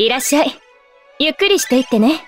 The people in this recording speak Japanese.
いらっしゃい。ゆっくりしていってね。